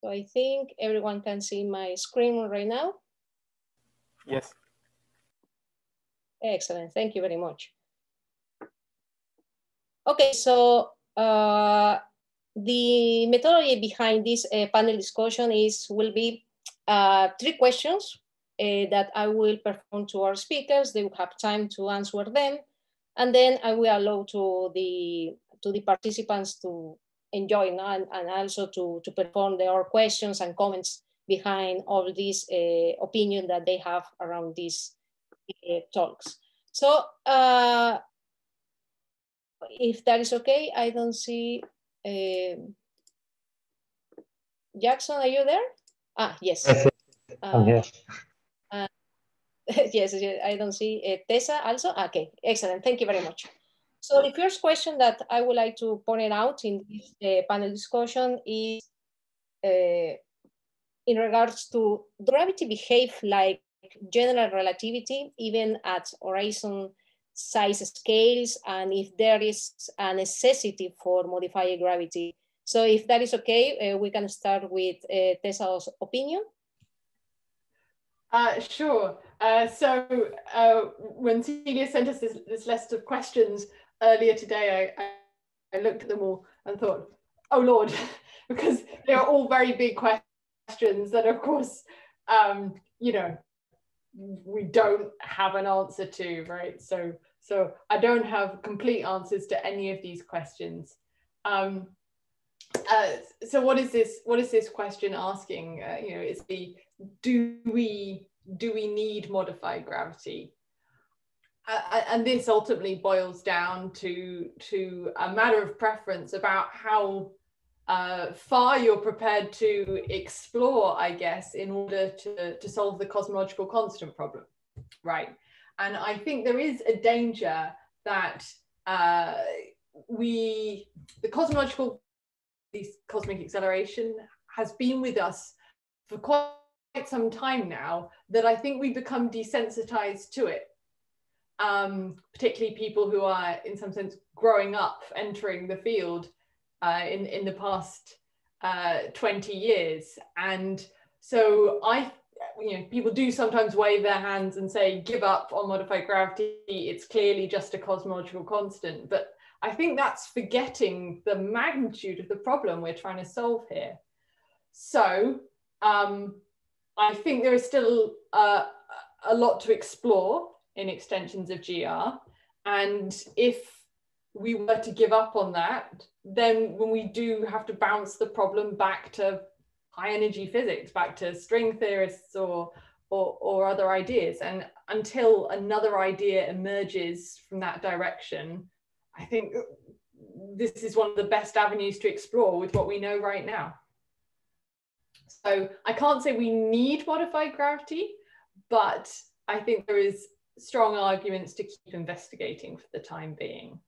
So I think everyone can see my screen right now. Yes. Excellent, thank you very much. Okay, so uh, the methodology behind this uh, panel discussion is will be uh, three questions uh, that I will perform to our speakers. They will have time to answer them. And then I will allow to the, to the participants to enjoy and, and also to, to perform their questions and comments behind all these uh, opinion that they have around these uh, talks. So uh, if that is okay, I don't see, um, Jackson, are you there? Ah, yes. yes I'm. Uh, yes, I don't see uh, Tessa also. Ah, okay, excellent. Thank you very much. So the first question that I would like to point out in this uh, panel discussion is uh, in regards to gravity behave like general relativity, even at horizon size scales, and if there is a necessity for modifying gravity. So if that is okay, uh, we can start with uh, Tessa's opinion. Uh, sure. Uh, so uh, when Celia sent us this, this, list of questions earlier today, I, I, looked at them all and thought, oh Lord, because they are all very big questions that of course, um, you know, we don't have an answer to, right? So, so I don't have complete answers to any of these questions. Um, uh, so what is this? What is this question asking? Uh, you know, is the do we do we need modified gravity? Uh, and this ultimately boils down to to a matter of preference about how uh, far you're prepared to explore, I guess, in order to, to solve the cosmological constant problem, right? And I think there is a danger that uh, we, the cosmological, this cosmic acceleration has been with us for quite some time now that I think we become desensitized to it. Um, particularly people who are, in some sense, growing up, entering the field uh, in, in the past uh, 20 years. And so I, you know, people do sometimes wave their hands and say, give up on modified gravity. It's clearly just a cosmological constant. But I think that's forgetting the magnitude of the problem we're trying to solve here. So um, I think there is still uh, a lot to explore in extensions of GR. And if we were to give up on that, then when we do have to bounce the problem back to high energy physics, back to string theorists or, or, or other ideas. And until another idea emerges from that direction, I think this is one of the best avenues to explore with what we know right now. So I can't say we need modified gravity, but I think there is strong arguments to keep investigating for the time being.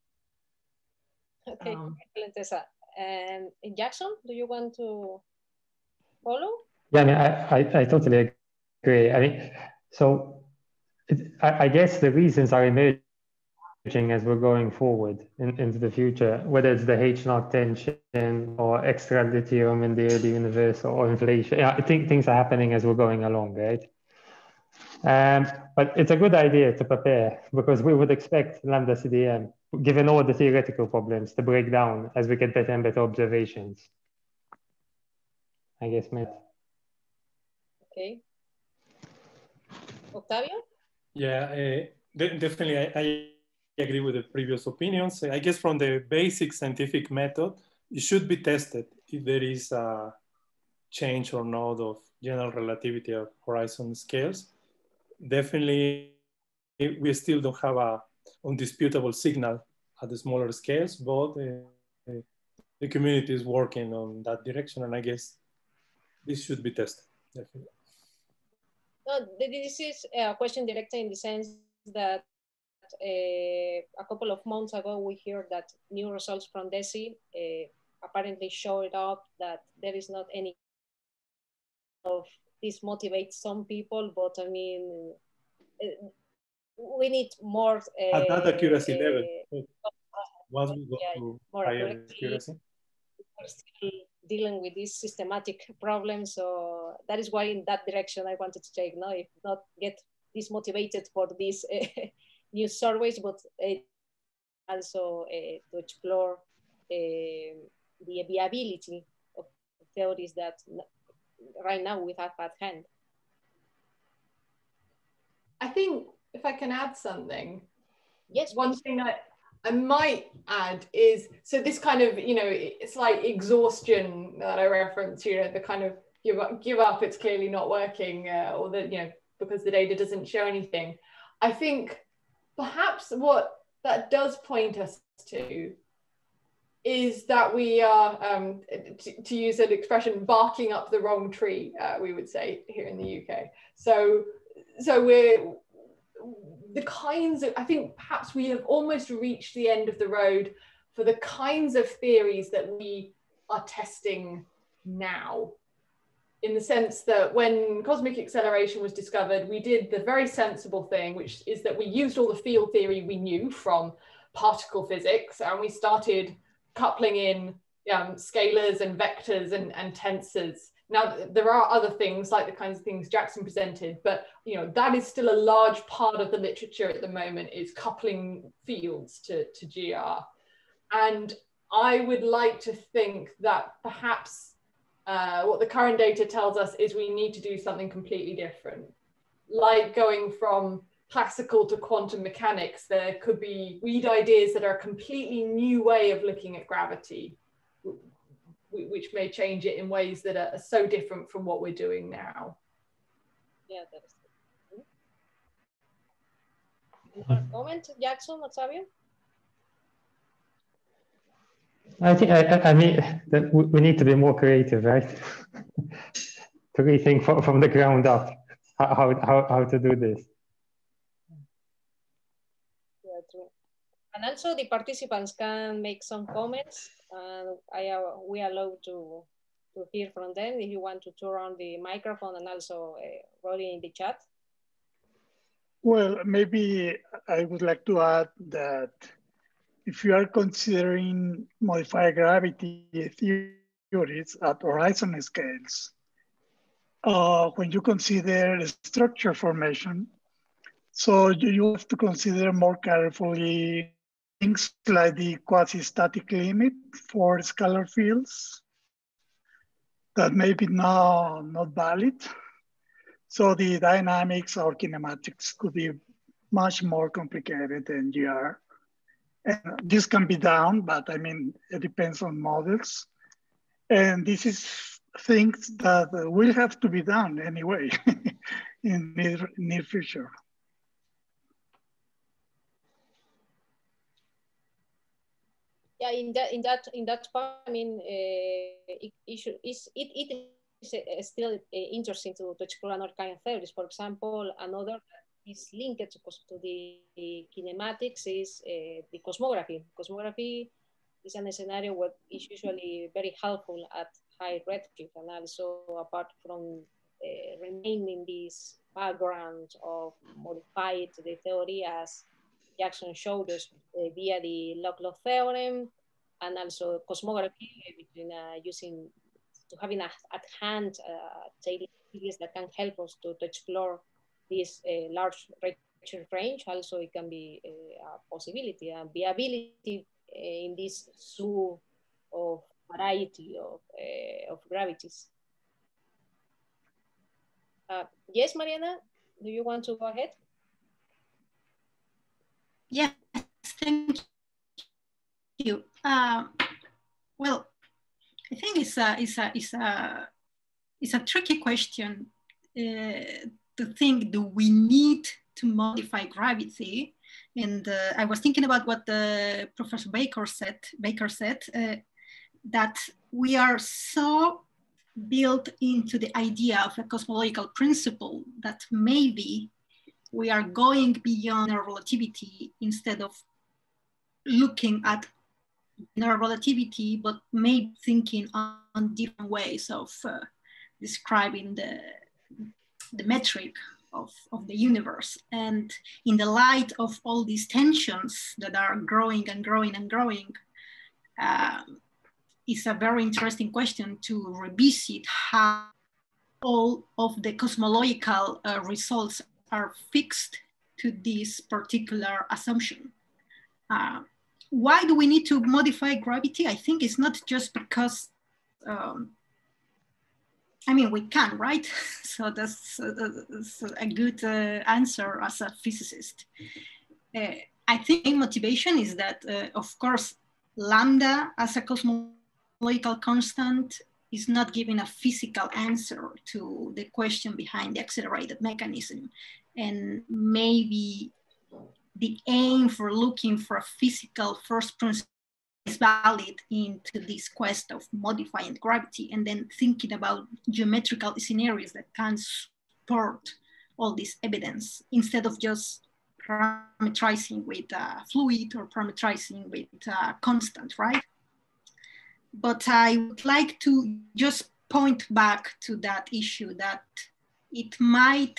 Okay, um, excellent, Tessa. And Jackson, do you want to follow? Yeah, I mean, I, I, I totally agree. I mean, so it, I, I, guess the reasons are emerging as we're going forward in, into the future, whether it's the H naught tension or extra deuterium in the early universe or inflation. Yeah, I think things are happening as we're going along, right? Um, but it's a good idea to prepare because we would expect lambda CDM given all the theoretical problems to break down as we get better and better observations. I guess, Matt. Okay. Octavio? Yeah, uh, de definitely. I, I, agree with the previous opinions. I guess from the basic scientific method, it should be tested if there is a change or not of general relativity of horizon scales. Definitely, we still don't have a undisputable signal at the smaller scales, but uh, the community is working on that direction, and I guess this should be tested, definitely. No, this is a question directed in the sense that uh, a couple of months ago we heard that new results from DESI uh, apparently showed up that there is not any of this motivates some people, but I mean, uh, we need more uh, at that accuracy uh, level. Once we go yeah, to higher accuracy, we're still dealing with these systematic problems. So that is why in that direction I wanted to take. No, if not get dismotivated for these uh, new surveys, but uh, also uh, to explore uh, the viability of theories that right now we have at hand. I think if I can add something. Yes. One thing I, I might add is so this kind of you know it's like exhaustion that I reference you know the kind of give up give up it's clearly not working uh, or that you know because the data doesn't show anything. I think perhaps what that does point us to is that we are, um, to, to, use an expression, barking up the wrong tree, uh, we would say here in the UK. So, so we're the kinds of, I think perhaps we have almost reached the end of the road for the kinds of theories that we are testing now. In the sense that when cosmic acceleration was discovered, we did the very sensible thing, which is that we used all the field theory we knew from particle physics and we started coupling in um, scalars and vectors and, and tensors. Now, there are other things like the kinds of things Jackson presented, but you know that is still a large part of the literature at the moment is coupling fields to, to GR. And I would like to think that perhaps uh, what the current data tells us is we need to do something completely different, like going from classical to quantum mechanics, there could be weed ideas that are a completely new way of looking at gravity, which may change it in ways that are so different from what we're doing now. Yeah, that is good. Comment, Jackson, Octavio? I think, I, I mean, that we need to be more creative, right? to rethink from, from the ground up how, how, how to do this. And also the participants can make some comments and I uh, we allow to to hear from them if you want to turn on the microphone and also uh, write in the chat. Well, maybe I would like to add that if you are considering modified gravity theories at horizon scales, uh, when you consider structure formation, so you have to consider more carefully things like the quasi-static limit for scalar fields that may be now not valid. So the dynamics or kinematics could be much more complicated than GR. And this can be done, but I mean, it depends on models. And this is things that will have to be done anyway in near, near future. Yeah, in that in that in that part, I mean, uh, it, it, should, it, it is uh, still uh, interesting to, to explore another kind of theories. For example, another is linked to, to the, kinematics is uh, the cosmography. Cosmography is an scenario where it's usually very helpful at high redshift and also apart from uh, remaining this background of modified the theory as Jackson showed us uh, via the Lovelock theorem and also cosmography between uh, using to having a, at hand uh, series that can help us to, to explore this uh, large range. Also, it can be uh, a possibility and viability uh, in this zoo of variety of, of gravities. yes, Mariana, do you want to go ahead? Yes, thank you. Uh, well, I think it's a, it's a, it's a, it's a tricky question uh, to think, do we need to modify gravity? And uh, I was thinking about what the Professor Baker said, Baker said uh, that we are so built into the idea of a cosmological principle that maybe we are going beyond general relativity instead of looking at general relativity, but maybe thinking on different ways of uh, describing the, the metric of, of the universe. And in the light of all these tensions that are growing and growing and growing, um, is a very interesting question to revisit how all of the cosmological uh, results are fixed to this particular assumption. Uh, why do we need to modify gravity? I think it's not just because, um, I mean, we can, right? so that's, uh, that's a good uh, answer as a physicist. Uh, I think motivation is that, uh, of course, lambda as a cosmological constant is not giving a physical answer to the question behind the accelerated mechanism. And maybe the aim for looking for a physical first principle is valid into this quest of modifying gravity and then thinking about geometrical scenarios that can support all this evidence instead of just parametrizing with a fluid or parametrizing with a constant, right? But I would like to just point back to that issue that it might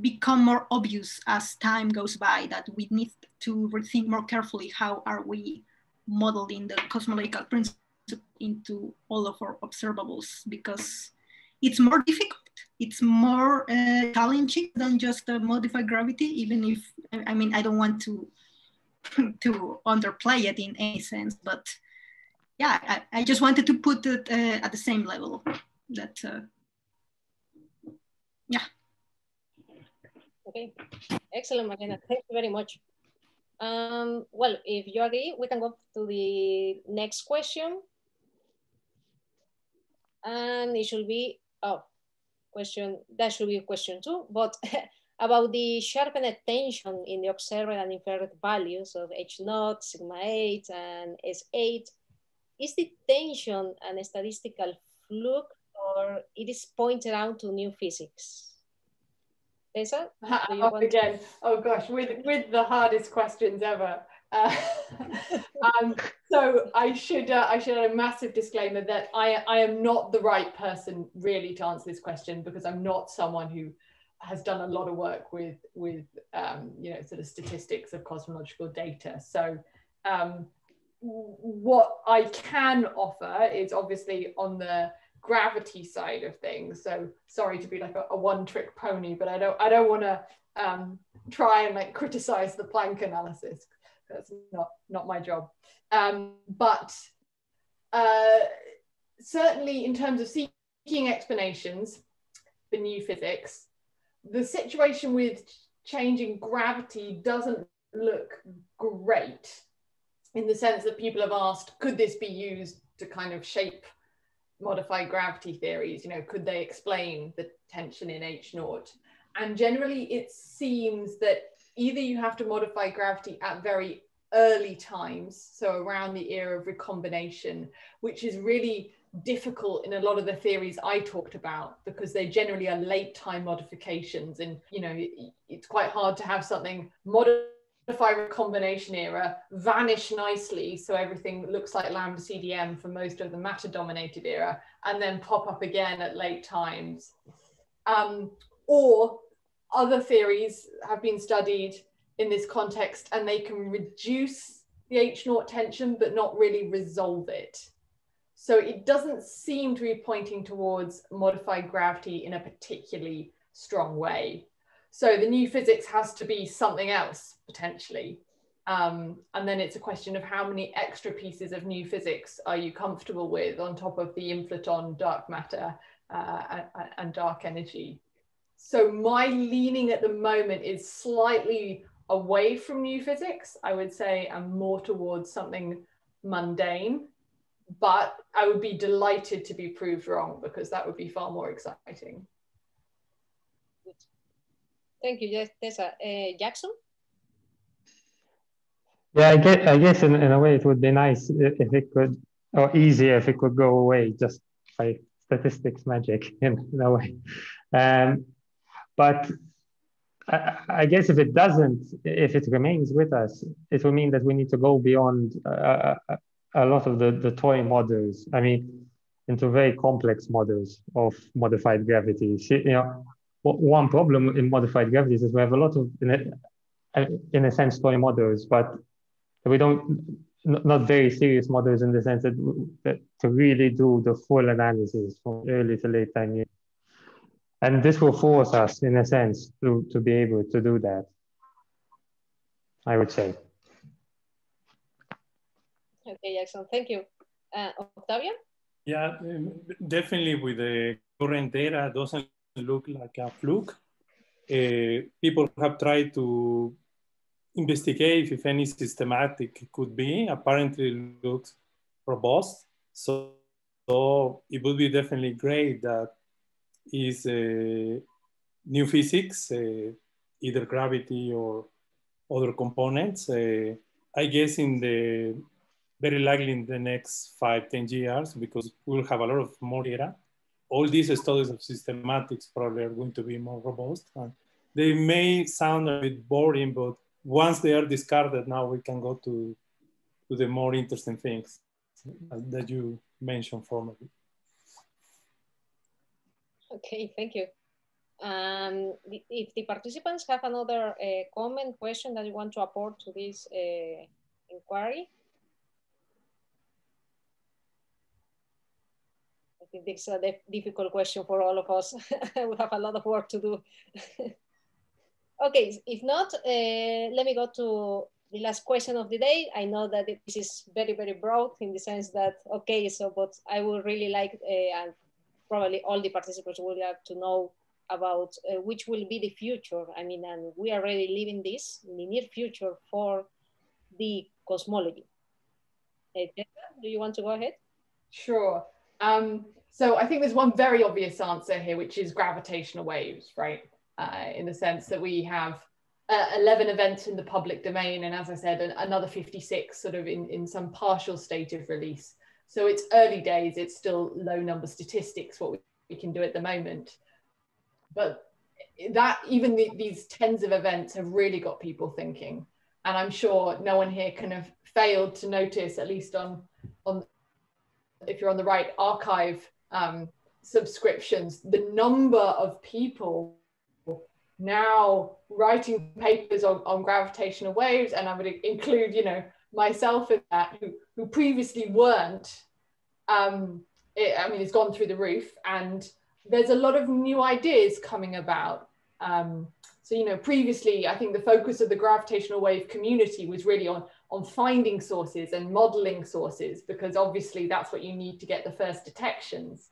become more obvious as time goes by that we need to rethink more carefully how are we modeling the cosmological principle into all of our observables because it's more difficult it's more uh, challenging than just uh, modified gravity even if i mean i don't want to to underplay it in any sense but yeah i, I just wanted to put it uh, at the same level that uh, yeah Okay, excellent, Magdalena. Thank you very much. Um, well, if you agree, we can go to the next question. And it should be, oh, question, that should be a question two, but about the sharpened tension in the observed and inferred values of H naught, sigma 8, and S8. Is the tension an statistical fluke or it is pointed out to new physics? Lisa, oh, again, oh gosh, with with the hardest questions ever. Uh, um, so I should uh, I should add a massive disclaimer that I I am not the right person really to answer this question because I'm not someone who has done a lot of work with with um, you know sort of statistics of cosmological data. So um, what I can offer is obviously on the gravity side of things. So sorry to be like a, a one trick pony, but I don't I don't want to um, try and like criticize the Planck analysis. That's not not my job. Um, but uh, certainly in terms of seeking explanations for new physics, the situation with changing gravity doesn't look great in the sense that people have asked, could this be used to kind of shape modified gravity theories, you know, could they explain the tension in H naught? And generally it seems that either you have to modify gravity at very early times, so around the era of recombination, which is really difficult in a lot of the theories I talked about because they generally are late time modifications and you know it's quite hard to have something modified a combination era vanish nicely so everything looks like lambda CDM for most of the matter dominated era and then pop up again at late times. Um, or other theories have been studied in this context and they can reduce the H naught tension but not really resolve it. So it doesn't seem to be pointing towards modified gravity in a particularly strong way. So the new physics has to be something else potentially. Um, and then it's a question of how many extra pieces of new physics are you comfortable with on top of the inflaton dark matter uh, and, and dark energy. So my leaning at the moment is slightly away from new physics, I would say, and more towards something mundane. But I would be delighted to be proved wrong because that would be far more exciting. Thank you, Tessa. Uh, Jackson? Yeah, I guess, I guess in, in a way it would be nice if it could, or easier if it could go away just by statistics magic in, in a way. Um, but I, I, guess if it doesn't, if it remains with us, it will mean that we need to go beyond uh, a, a lot of the, the toy models. I mean, into very complex models of modified gravity. You know, one problem in modified gravity is we have a lot of, in a, in a sense, toy models, but we don't not very serious models in the sense that, that to really do the full analysis from early to late time years. And this will force us, in a sense, to, to be able to do that, I would say. Okay, excellent. Thank you. Uh, Octavio? Yeah, um, definitely with the current data, doesn't look like a fluke. Uh, people have tried to investigate if any systematic could be. Apparently looks robust. So, so it would be definitely great that is uh, new physics, uh, either gravity or other components. Uh, I guess in the very likely in the next five, 10 years, because we'll have a lot of more data. All these studies of systematics probably are going to be more robust. And they may sound a bit boring, but once they are discarded, now we can go to, to the more interesting things that you mentioned formerly. Okay, thank you. Um, if the participants have another uh, comment, question that you want to apport to this uh, inquiry, think this is a difficult question for all of us. we have a lot of work to do. okay, if not, uh, let me go to the last question of the day. I know that this is very, very broad in the sense that, okay, so, but I would really like, uh, and probably all the participants will like to know about uh, which will be the future. I mean, and we are already living this in the near future for the cosmology. Do you want to go ahead? Sure. Um, so I think there's one very obvious answer here, which is gravitational waves, right? Uh, in the sense that we have uh, 11 events in the public domain, and as I said, another 56 sort of in, in some partial state of release. So it's early days, it's still low number statistics, what we, we can do at the moment. But that even the, these tens of events have really got people thinking. And I'm sure no one here can have failed to notice, at least on, on if you're on the right arXiv um, subscriptions, the number of people now writing papers on, on gravitational waves, and I would include, you know, myself in that, who, who previously weren't, um, it, I mean, it's gone through the roof, and there's a lot of new ideas coming about. Um, so, you know, previously, I think the focus of the gravitational wave community was really on, on finding sources and modeling sources, because obviously that's what you need to get the first detections.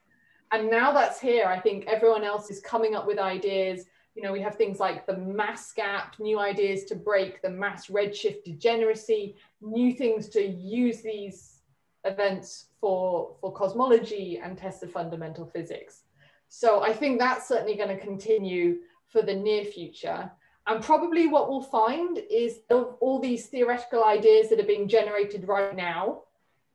And now that's here, I think everyone else is coming up with ideas. You know, we have things like the mass gap, new ideas to break the mass redshift degeneracy, new things to use these events for, for cosmology and test of fundamental physics. So I think that's certainly going to continue for the near future. And probably what we'll find is all these theoretical ideas that are being generated right now,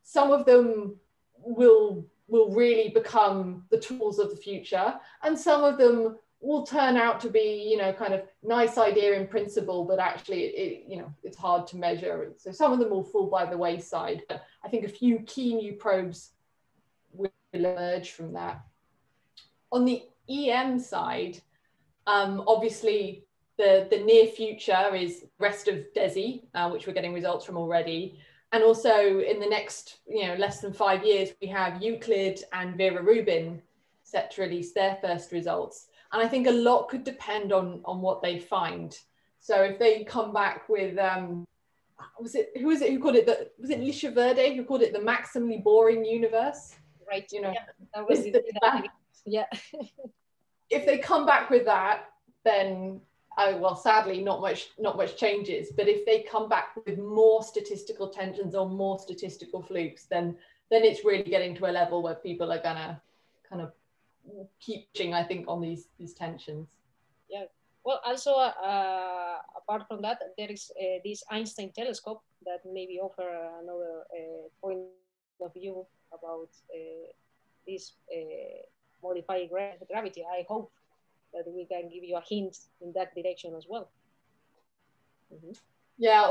some of them will, will really become the tools of the future, and some of them will turn out to be, you know, kind of nice idea in principle, but actually, it, you know, it's hard to measure. So some of them will fall by the wayside. But I think a few key new probes will emerge from that. On the EM side, um, obviously the, the near future is rest of DESI, uh, which we're getting results from already. And also in the next, you know, less than five years, we have Euclid and Vera Rubin set to release their first results. And I think a lot could depend on, on what they find. So if they come back with, um, was it, who was it who called it, the, was it Licia Verde who called it the maximally boring universe? Right, you know, yeah, that was the, yeah. if they come back with that, then oh, well, sadly, not much, not much changes. But if they come back with more statistical tensions or more statistical flukes, then then it's really getting to a level where people are gonna kind of keep pushing, I think, on these these tensions. Yeah. Well, also uh, apart from that, there is uh, this Einstein telescope that maybe offer another uh, point of view about uh, this modified gravity. I hope that we can give you a hint in that direction as well. Mm -hmm. Yeah,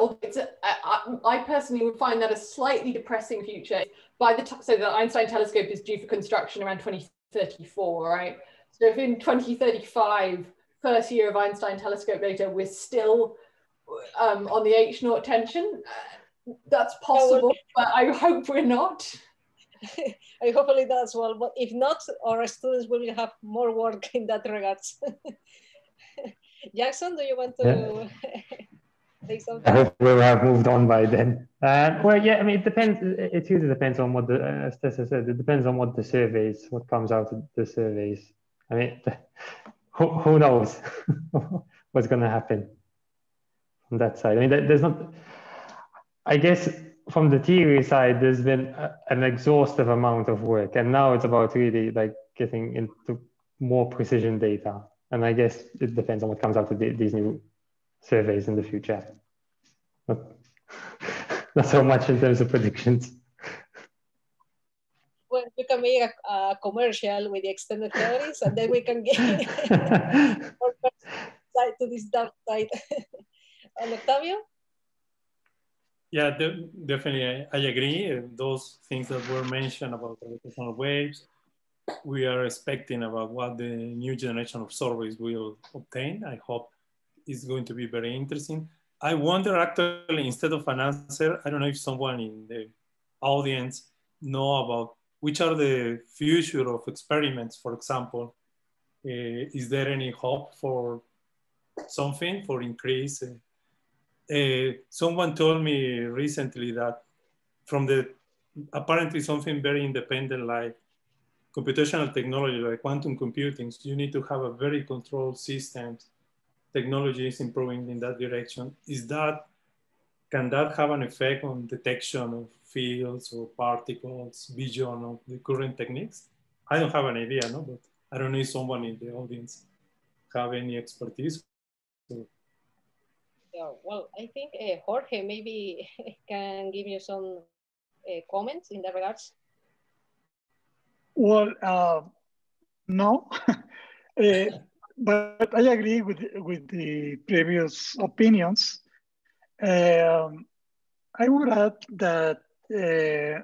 I, I personally would find that a slightly depressing future. By the time, so the Einstein telescope is due for construction around 2034, right? So if in 2035, first year of Einstein telescope data, we're still um, on the H naught tension, That's possible, but I hope we're not. I hopefully that as well. But if not, our students will have more work in that regards. Jackson, do you want to yeah. say something? I hope we'll have moved on by then. Uh, well, yeah, I mean, it depends. It usually depends on what the, as Tessa said, it depends on what the surveys, what comes out of the surveys. I mean, who, who knows what's going to happen on that side? I mean, there's not, I guess from the theory side, there's been a, an exhaustive amount of work, and now it's about really like getting into more precision data. And I guess it depends on what comes out of the, these new surveys in the future. Not, not so much in terms of predictions. Well, you can make a, a commercial with the extended theories, and then we can get more to this dark side. and Octavio? Yeah, de definitely, I, I agree. Those things that were mentioned about gravitational waves, we are expecting about what the new generation of surveys will obtain. I hope it's going to be very interesting. I wonder actually, instead of an answer, I don't know if someone in the audience know about which are the future of experiments, for example. Uh, is there any hope for something for increase uh, uh, someone told me recently that from the apparently something very independent like computational technology like quantum computing you need to have a very controlled system. technology is improving in that direction is that can that have an effect on detection of fields or particles beyond of the current techniques i don't have an idea no but i don't know if someone in the audience have any expertise well, I think uh, Jorge maybe can give you some uh, comments in that regards. Well, uh, no, uh, but I agree with with the previous opinions. Um, I would add that the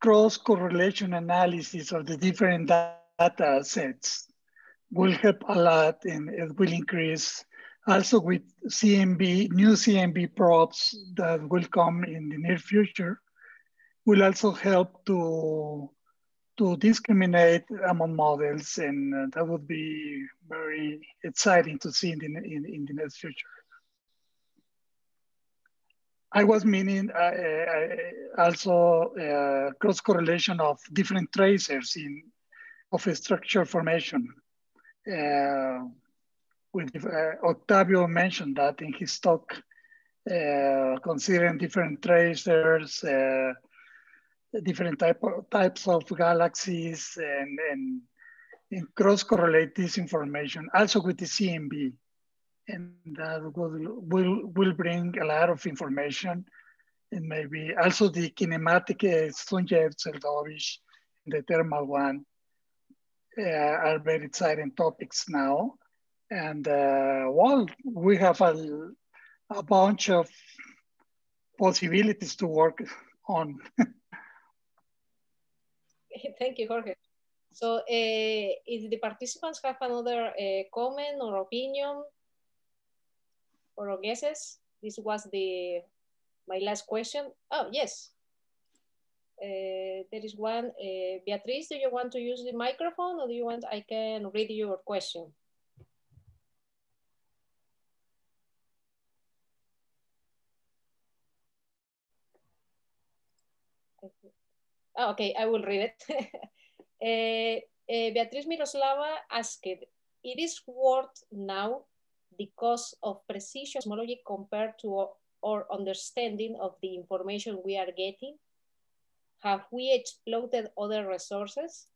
cross correlation analysis of the different data sets will help a lot and it will increase also with CMB, new CMB probes that will come in the near future, will also help to, to discriminate among models. And uh, that would be very exciting to see in the, in, in the near future. I was meaning uh, uh, also uh, cross correlation of different tracers in of structure formation. With uh, Octavio mentioned that in his talk, uh, considering different tracers, uh, different type of, types of galaxies, and, and, and cross-correlate this information, also with the CMB. And that will, will, will bring a lot of information and maybe also the kinematic uh, Zeldovich, the thermal one, uh, are very exciting topics now. And uh, well, we have a, a bunch of possibilities to work on. Thank you, Jorge. So uh, if the participants have another uh, comment or opinion or guesses, this was the my last question. Oh, yes. Uh, there is one. Uh, Beatriz, do you want to use the microphone or do you want I can read your question? Oh, okay, I will read it. uh, uh, Beatriz Miroslava asked, it is worth now the cost of precision cosmology compared to our understanding of the information we are getting? Have we exploited other resources?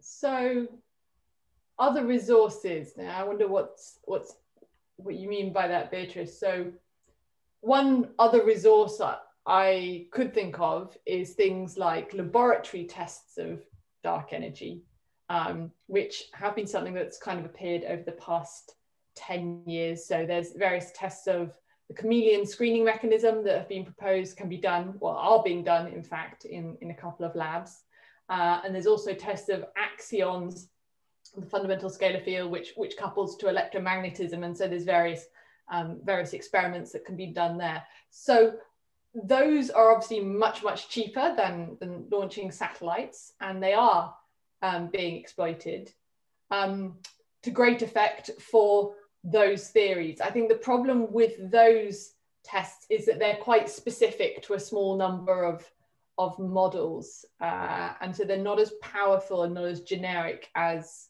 So other resources, now I wonder what's, what's, what you mean by that, Beatrice. So one other resource I could think of is things like laboratory tests of dark energy, um, which have been something that's kind of appeared over the past 10 years. So there's various tests of the chameleon screening mechanism that have been proposed can be done, well, are being done, in fact, in, in a couple of labs. Uh, and there's also tests of axions the fundamental scalar field, which which couples to electromagnetism, and so there's various um, various experiments that can be done there. So those are obviously much much cheaper than than launching satellites, and they are um, being exploited um, to great effect for those theories. I think the problem with those tests is that they're quite specific to a small number of of models, uh, and so they're not as powerful and not as generic as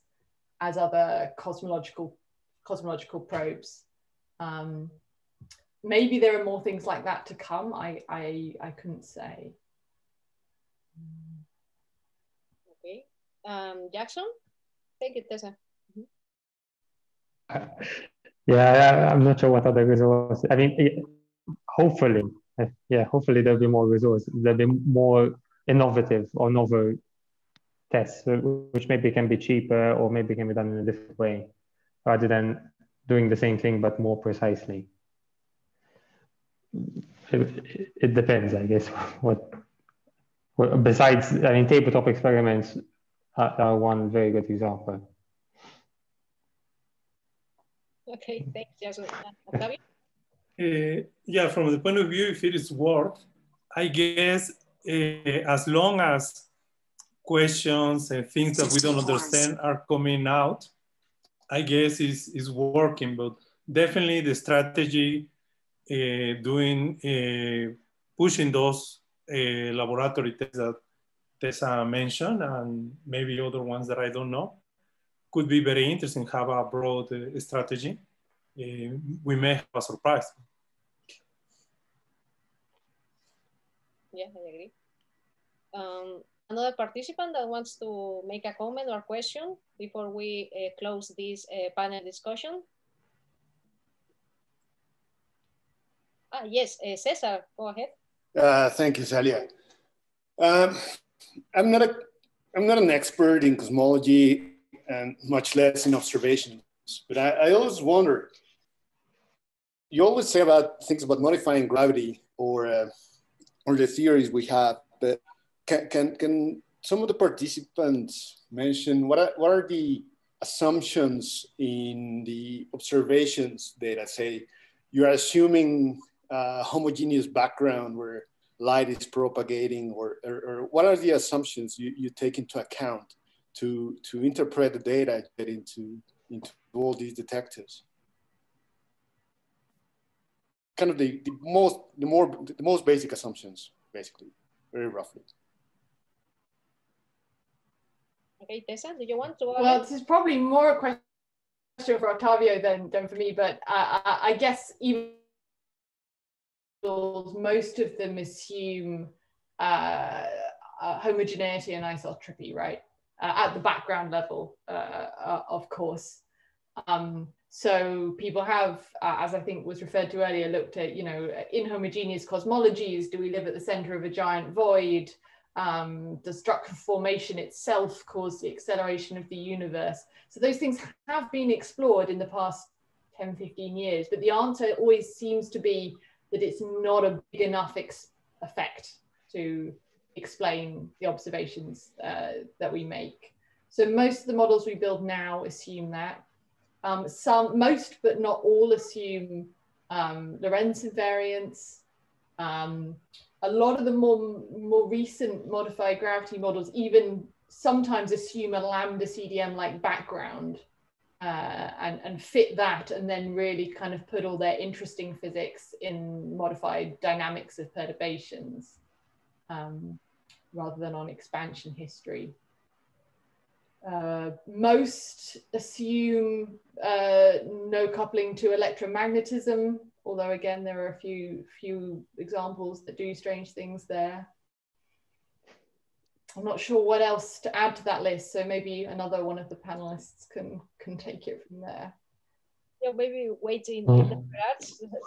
as other cosmological cosmological probes. Um, maybe there are more things like that to come. I I, I couldn't say. Okay, um, Jackson, take it, Tessa. Yeah, I'm not sure what other resources. I mean, hopefully, yeah, hopefully there'll be more resources. There'll be more innovative or novel tests, which maybe can be cheaper or maybe can be done in a different way, rather than doing the same thing but more precisely. It, it depends, I guess. What, what besides, I mean, tabletop experiments are, are one very good example. Okay, thanks, Jason. Uh, yeah, from the point of view, if it is worth, I guess uh, as long as questions and things that we don't understand are coming out, I guess is is working. But definitely the strategy uh, doing uh, pushing those uh, laboratory tests that Tessa mentioned and maybe other ones that I don't know could be very interesting. Have a broad uh, strategy. we may have a surprise. Yeah, I agree. Um, another participant that wants to make a comment or question before we uh, close this uh, panel discussion? Ah, yes, uh, Cesar, go ahead. Uh, thank you, Celia. Um, I'm not a, I'm not an expert in cosmology and much less in observations, but I, I always wonder. You always say about things about modifying gravity or uh, or the theories we have, but can, can, can some of the participants mention what are, what are the assumptions in the observations data? Say you are assuming a homogeneous background where light is propagating, or, or, or what are the assumptions you, you take into account to, to interpret the data get into, into all these detectors? kind of the, the most the more the most basic assumptions basically very roughly okay tessa do you want to well this is probably more a question for octavio than than for me but I, I guess even most of them assume uh, uh, homogeneity and isotropy right uh, at the background level uh, uh, of course um, so people have, uh, as I think was referred to earlier, looked at, you know, inhomogeneous cosmologies. Do we live at the center of a giant void? Um, does structural formation itself cause the acceleration of the universe? So those things have been explored in the past 10, 15 years, but the answer always seems to be that it's not a big enough effect to explain the observations uh, that we make. So most of the models we build now assume that. Um, some, most but not all assume um, Lorentz invariance. Um, a lot of the more, more recent modified gravity models even sometimes assume a lambda CDM like background uh, and, and fit that and then really kind of put all their interesting physics in modified dynamics of perturbations um, rather than on expansion history. Uh, most assume uh, no coupling to electromagnetism, although again, there are a few, few examples that do strange things there. I'm not sure what else to add to that list, so maybe another one of the panelists can, can take it from there. Yeah, maybe waiting mm.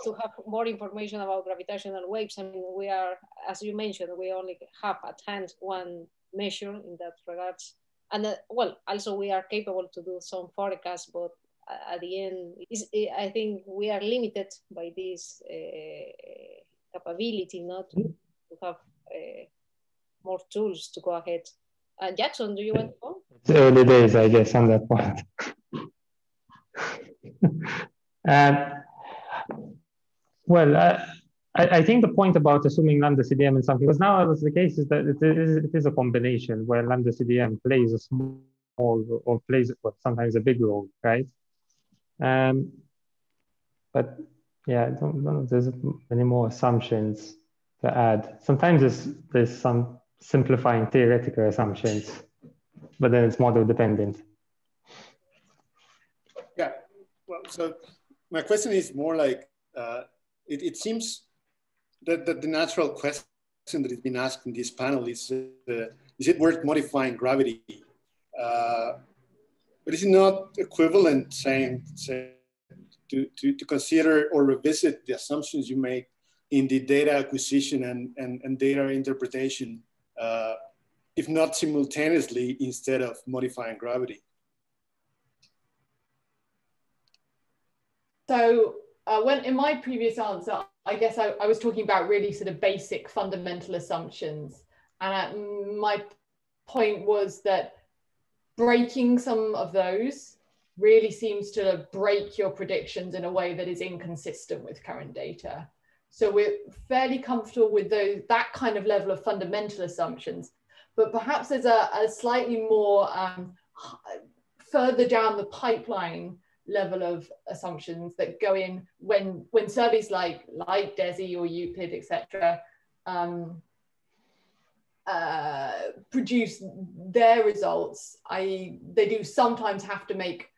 to have more information about gravitational waves. I mean, we are, as you mentioned, we only have at hand one measure in that regards and uh, well also we are capable to do some forecasts but at the end i think we are limited by this uh, capability not to, to have uh, more tools to go ahead uh, jackson do you want to go early days, I guess, on that point. um, well, I, I, think the point about assuming lambda CDM in something, because now the case is that it is, it is a combination where lambda CDM plays a small or plays well, sometimes a big role, right? Um, but yeah, I don't know if there's any more assumptions to add. Sometimes there's, there's some simplifying theoretical assumptions, but then it's model dependent. Yeah, well, so my question is more like, uh, it, it seems that, that the natural question that has been asked in this panel is, uh, is it worth modifying gravity? Uh, but is it not equivalent saying, say, to, to, to consider or revisit the assumptions you make in the data acquisition and, and, and data interpretation, uh, if not simultaneously, instead of modifying gravity? So uh, when in my previous answer, I guess I, I, was talking about really sort of basic fundamental assumptions. And uh, my point was that breaking some of those really seems to break your predictions in a way that is inconsistent with current data. So we're fairly comfortable with those, that kind of level of fundamental assumptions, but perhaps there's a, a slightly more um, further down the pipeline level of assumptions that go in when when surveys like like DESI or Euclid, etc., um, uh, produce their results. I they do sometimes have to make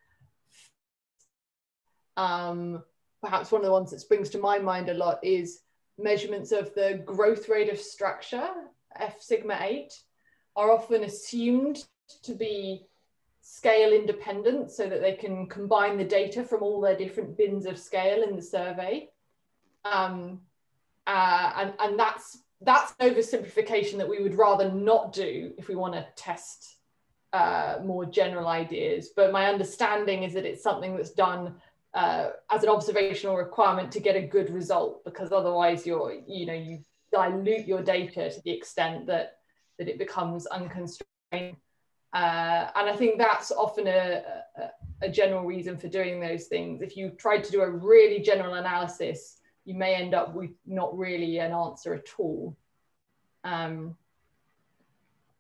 um, perhaps one of the ones that springs to my mind a lot is measurements of the growth rate of structure, F sigma 8, are often assumed to be scale independent so that they can combine the data from all their different bins of scale in the survey. Um, uh, and, and that's, that's oversimplification that we would rather not do if we want to test uh, more general ideas. But my understanding is that it's something that's done uh, as an observational requirement to get a good result because otherwise you're you know you dilute your data to the extent that that it becomes unconstrained uh, and I think that's often a, a, a, general reason for doing those things. If you try to do a really general analysis, you may end up with not really an answer at all. Um,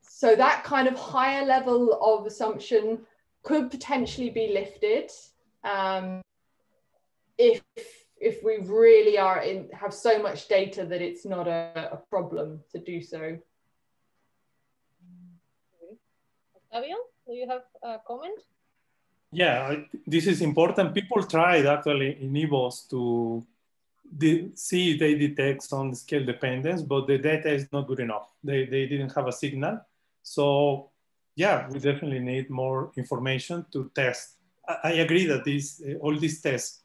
so that kind of higher level of assumption could potentially be lifted. Um, if if we really are in have so much data that it's not a, a problem to do so. Octavio, do you have a comment? Yeah, this is important. People tried actually in eBOSS to see they detect some scale dependence, but the data is not good enough. They, they didn't have a signal. So yeah, we definitely need more information to test. I, I agree that these, uh, all these tests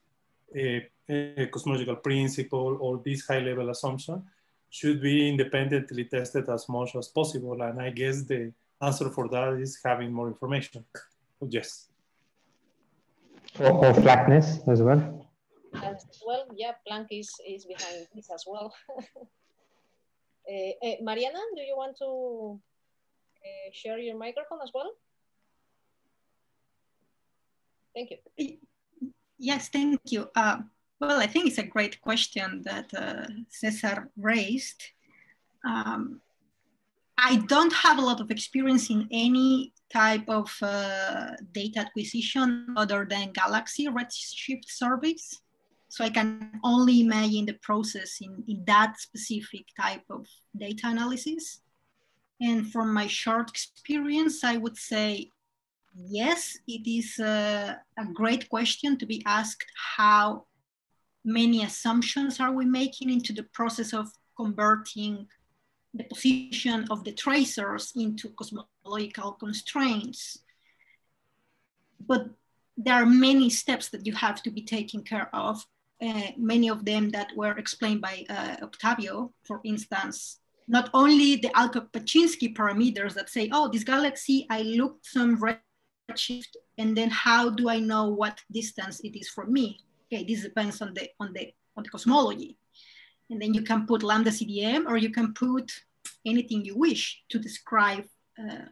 a, a cosmological principle or this high level assumption should be independently tested as much as possible. And I guess the answer for that is having more information. yes. Or, or flatness as well. As well, yeah, Planck is, is behind this as well. uh, Mariana, do you want to uh, share your microphone as well? Thank you. Yes, thank you. Uh, well, I think it's a great question that uh, Cesar raised. Um, I don't have a lot of experience in any type of uh, data acquisition other than Galaxy Redshift surveys. So I can only imagine the process in, in that specific type of data analysis. And from my short experience, I would say yes, it is a, a, great question to be asked how many assumptions are we making into the process of converting the position of the tracers into cosmological constraints. But there are many steps that you have to be taking care of, uh, many of them that were explained by uh, Octavio, for instance, not only the Alcock-Paczynski parameters that say, oh, this galaxy, I looked some redshift and then how do I know what distance it is from me? Okay, this depends on the on the on the cosmology. And then you can put lambda CDM or you can put anything you wish to describe uh,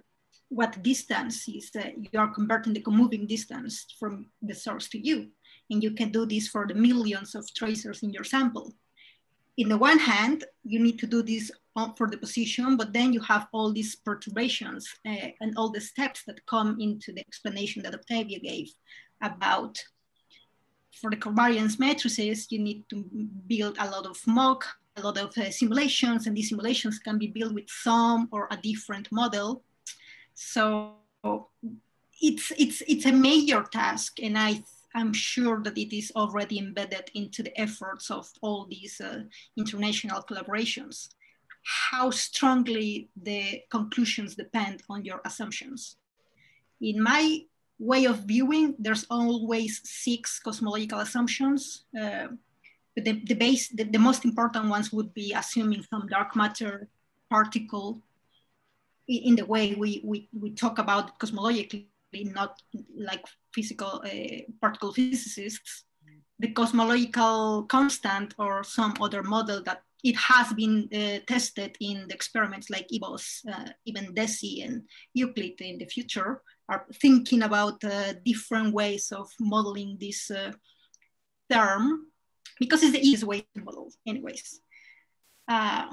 what distance is uh, you are converting the moving distance from the source to you. And you can do this for the millions of tracers in your sample. In the one hand, you need to do this for the position, but then you have all these perturbations uh, and all the steps that come into the explanation that Octavio gave about for the covariance matrices, you need to build a lot of mock, a lot of uh, simulations, and these simulations can be built with some or a different model. So it's, it's, it's a major task, and I I'm sure that it is already embedded into the efforts of all these uh, international collaborations. How strongly the conclusions depend on your assumptions. In my way of viewing, there's always six cosmological assumptions. Uh, but the, the base, the, the, most important ones would be assuming some dark matter particle in the way we, we, we talk about cosmologically, not like physical uh, particle physicists, the cosmological constant or some other model that it has been uh, tested in the experiments like eBOSS, uh, even DESI and Euclid in the future are thinking about uh, different ways of modeling this uh, term because it's the easiest way to model anyways. Uh,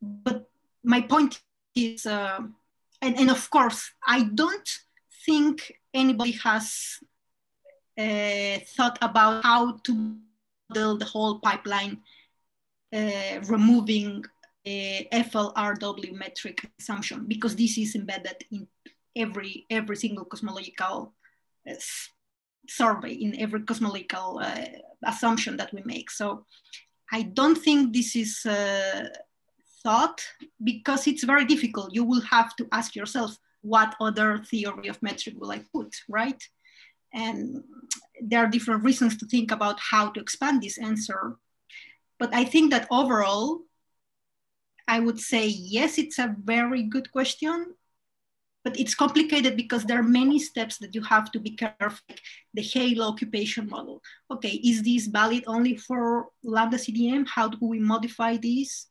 but my point is, uh, and, and of course, I don't think anybody has uh, thought about how to build the whole pipeline, uh, removing a FLRW metric assumption because this is embedded in every every single cosmological uh, survey in every cosmological uh, assumption that we make. So I don't think this is uh, thought because it's very difficult. You will have to ask yourself, what other theory of metric will I put, right? And there are different reasons to think about how to expand this answer. But I think that overall, I would say, yes, it's a very good question but it's complicated because there are many steps that you have to be careful. Like the halo occupation model. Okay, is this valid only for lambda CDM? How do we modify these?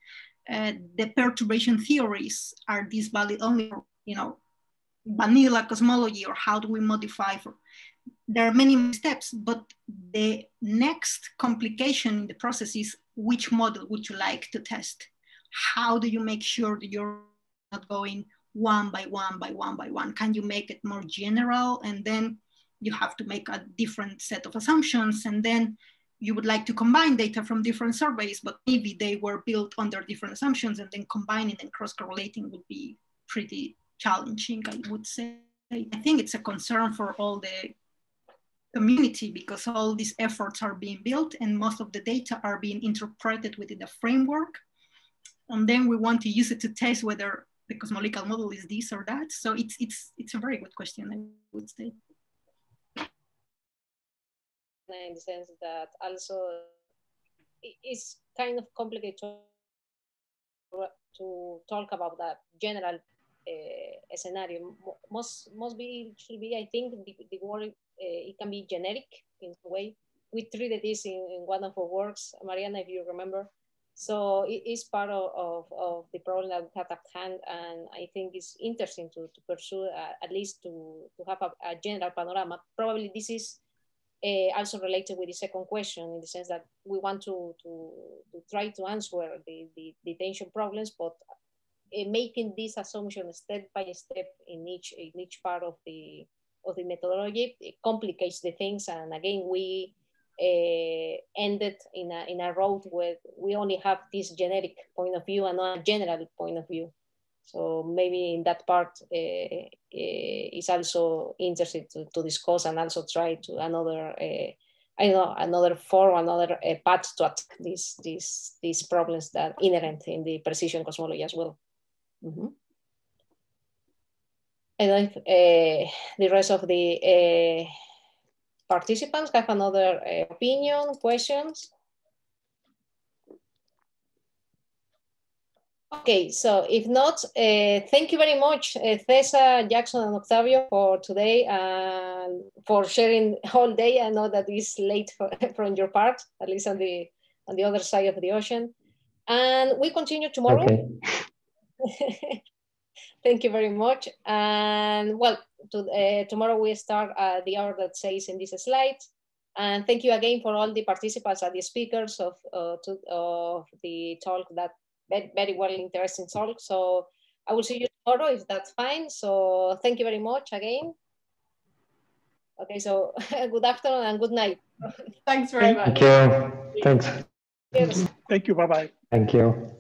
Uh, the perturbation theories are these valid only for you know vanilla cosmology, or how do we modify for? There are many steps, but the next complication in the process is which model would you like to test? How do you make sure that you're not going one by one by one by one? Can you make it more general? And then you have to make a different set of assumptions. And then you would like to combine data from different surveys, but maybe they were built under different assumptions and then combining and cross-correlating would be pretty challenging, I would say. I think it's a concern for all the community because all these efforts are being built and most of the data are being interpreted within the framework. And then we want to use it to test whether the cosmological model is this or that. So it's it's it's a very good question, I would say. In the sense that also it's kind of complicated to, to talk about that general uh, scenario. Most must be should be I think the, the word uh, it can be generic in a way. We treated this in, in one of our works, Mariana, if you remember, so it is part of, of, of, the problem that we have at hand, and I think it's interesting to, to pursue, uh, at least to, to have a, a general panorama. Probably this is uh, also related with the second question in the sense that we want to, to, to try to answer the, the, tension problems, but making this assumption step by step in each, in each part of the, of the methodology complicates the things. And again, we uh, ended in a, in a road where we only have this generic point of view and not a general point of view. So maybe in that part uh, is also interesting to, to discuss and also try to another, uh, I know, another form, another path to attack these, these, these problems that inherent in the precision cosmology as well. Mm -hmm. And if, uh, the rest of the participants have another uh, opinion, questions? Okay, so if not, uh, thank you very much, uh, Cesar, Jackson, and Octavio for today and for sharing all day. I know that it's late for, from your part, at least on the on the other side of the ocean. And we continue tomorrow. Okay. Thank you very much. And well, to, uh, tomorrow we start uh, the hour that says in this slide. And thank you again for all the participants and the speakers of, uh, to, of the talk that very, very well interesting talk. So I will see you tomorrow if that's fine. So thank you very much again. Okay, so good afternoon and good night. Thanks very much. Thank you. Thanks. Cheers. Thank you. Bye bye. Thank you.